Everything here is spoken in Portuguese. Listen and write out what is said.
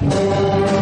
Música